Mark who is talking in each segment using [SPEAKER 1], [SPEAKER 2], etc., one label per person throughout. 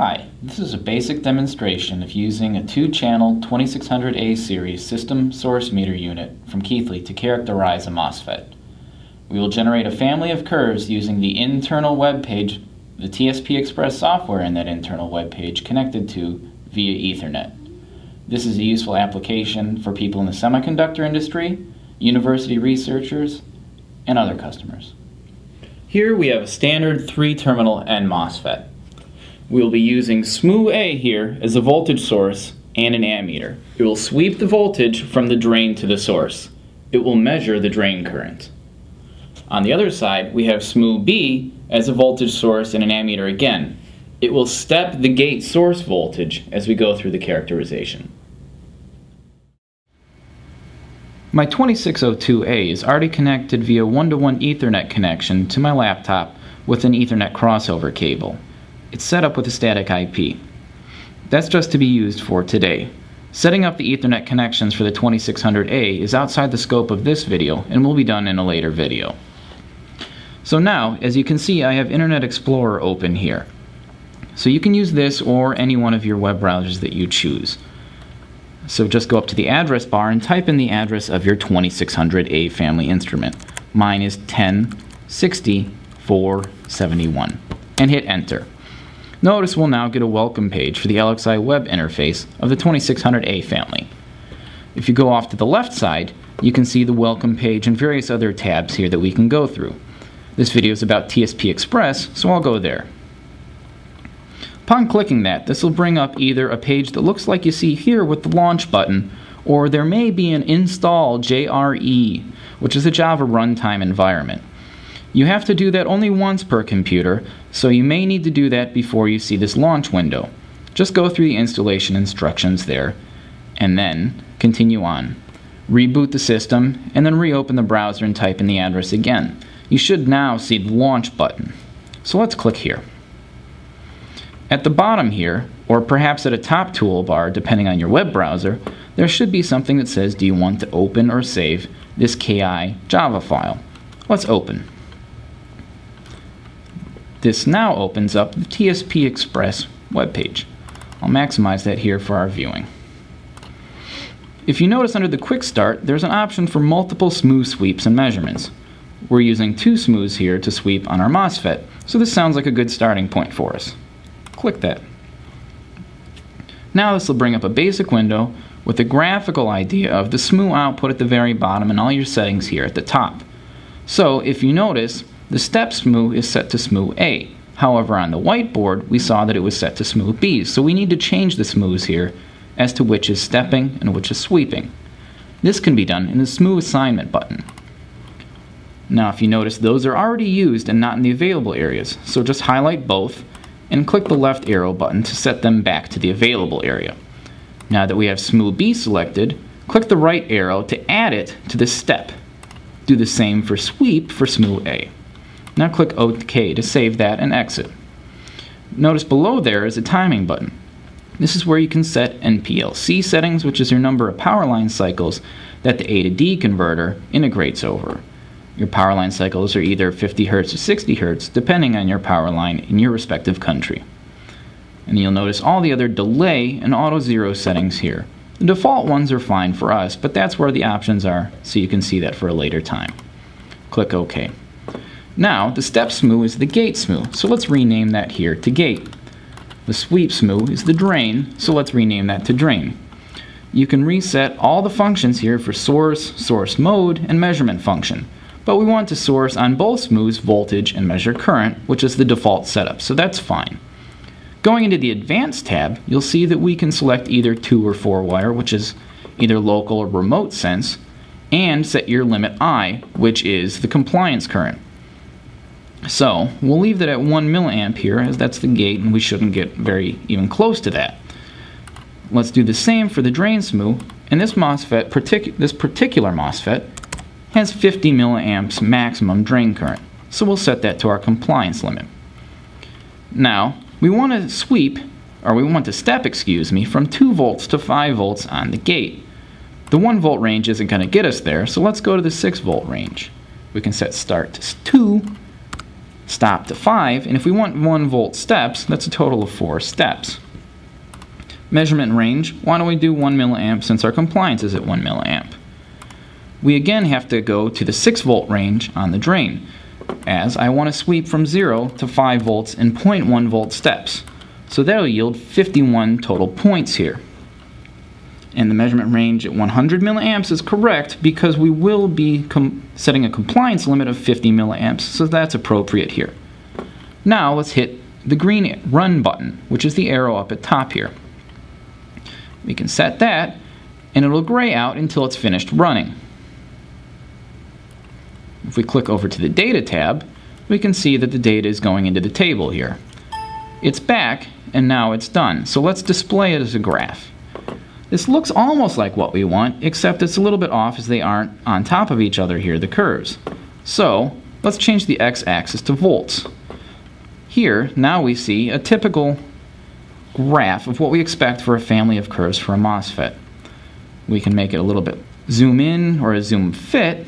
[SPEAKER 1] Hi, this is a basic demonstration of using a two-channel 2600A series system source meter unit from Keithley to characterize a MOSFET. We will generate a family of curves using the internal web page, the TSP Express software in that internal web page connected to via Ethernet. This is a useful application for people in the semiconductor industry, university researchers, and other customers. Here we have a standard three-terminal N MOSFET we'll be using SMU-A here as a voltage source and an ammeter. It will sweep the voltage from the drain to the source. It will measure the drain current. On the other side, we have SMU-B as a voltage source and an ammeter again. It will step the gate source voltage as we go through the characterization. My 2602A is already connected via one-to-one -one Ethernet connection to my laptop with an Ethernet crossover cable. It's set up with a static IP. That's just to be used for today. Setting up the Ethernet connections for the 2600A is outside the scope of this video and will be done in a later video. So now, as you can see, I have Internet Explorer open here. So you can use this or any one of your web browsers that you choose. So just go up to the address bar and type in the address of your 2600A family instrument. Mine is 1060.471 and hit enter. Notice we'll now get a welcome page for the LXI web interface of the 2600A family. If you go off to the left side, you can see the welcome page and various other tabs here that we can go through. This video is about TSP Express, so I'll go there. Upon clicking that, this will bring up either a page that looks like you see here with the launch button, or there may be an install JRE, which is a Java runtime environment. You have to do that only once per computer, so you may need to do that before you see this launch window. Just go through the installation instructions there, and then continue on. Reboot the system, and then reopen the browser and type in the address again. You should now see the launch button. So let's click here. At the bottom here, or perhaps at a top toolbar depending on your web browser, there should be something that says do you want to open or save this KI Java file. Let's open. This now opens up the TSP Express webpage. I'll maximize that here for our viewing. If you notice under the Quick Start, there's an option for multiple SMU sweeps and measurements. We're using two SMUs here to sweep on our MOSFET, so this sounds like a good starting point for us. Click that. Now this will bring up a basic window with a graphical idea of the SMU output at the very bottom and all your settings here at the top. So if you notice, the step SMU is set to SMU A. However, on the whiteboard, we saw that it was set to SMU B, so we need to change the SMUs here as to which is stepping and which is sweeping. This can be done in the SMU assignment button. Now if you notice those are already used and not in the available areas, so just highlight both and click the left arrow button to set them back to the available area. Now that we have SMU B selected, click the right arrow to add it to the step. Do the same for sweep for SMU A. Now click OK to save that and exit. Notice below there is a timing button. This is where you can set NPLC settings, which is your number of power line cycles that the A to D converter integrates over. Your power line cycles are either 50 Hz or 60 Hz, depending on your power line in your respective country. And you'll notice all the other delay and auto zero settings here. The default ones are fine for us, but that's where the options are, so you can see that for a later time. Click OK. Now, the step SMU is the gate SMU, so let's rename that here to gate. The sweep SMU is the drain, so let's rename that to drain. You can reset all the functions here for source, source mode, and measurement function. But we want to source on both SMUs voltage and measure current, which is the default setup, so that's fine. Going into the Advanced tab, you'll see that we can select either 2 or 4 wire, which is either local or remote sense, and set your limit I, which is the compliance current. So we'll leave that at 1 milliamp here as that's the gate and we shouldn't get very even close to that. Let's do the same for the drain SMU and this MOSFET, partic this particular MOSFET has 50 milliamps maximum drain current. So we'll set that to our compliance limit. Now we want to sweep or we want to step excuse me from 2 volts to 5 volts on the gate. The 1 volt range isn't going to get us there so let's go to the 6 volt range. We can set start to 2 stop to 5, and if we want 1 volt steps, that's a total of 4 steps. Measurement range, why don't we do 1 milliamp since our compliance is at 1 milliamp? We again have to go to the 6 volt range on the drain, as I want to sweep from 0 to 5 volts in 0.1 volt steps. So that'll yield 51 total points here. And the measurement range at 100 milliamps is correct because we will be setting a compliance limit of 50 milliamps, so that's appropriate here. Now let's hit the green run button, which is the arrow up at top here. We can set that, and it'll gray out until it's finished running. If we click over to the Data tab, we can see that the data is going into the table here. It's back, and now it's done. So let's display it as a graph. This looks almost like what we want, except it's a little bit off as they aren't on top of each other here, the curves. So let's change the x-axis to volts. Here, now we see a typical graph of what we expect for a family of curves for a MOSFET. We can make it a little bit zoom in or a zoom fit,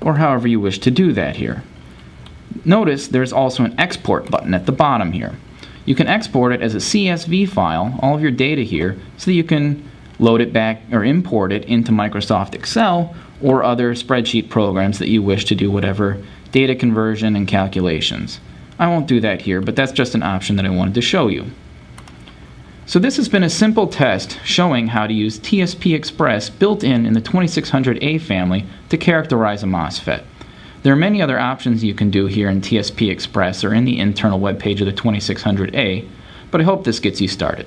[SPEAKER 1] or however you wish to do that here. Notice there's also an export button at the bottom here. You can export it as a CSV file, all of your data here, so that you can load it back or import it into Microsoft Excel or other spreadsheet programs that you wish to do whatever data conversion and calculations. I won't do that here, but that's just an option that I wanted to show you. So this has been a simple test showing how to use TSP Express built in in the 2600A family to characterize a MOSFET. There are many other options you can do here in TSP Express or in the internal web page of the 2600A, but I hope this gets you started.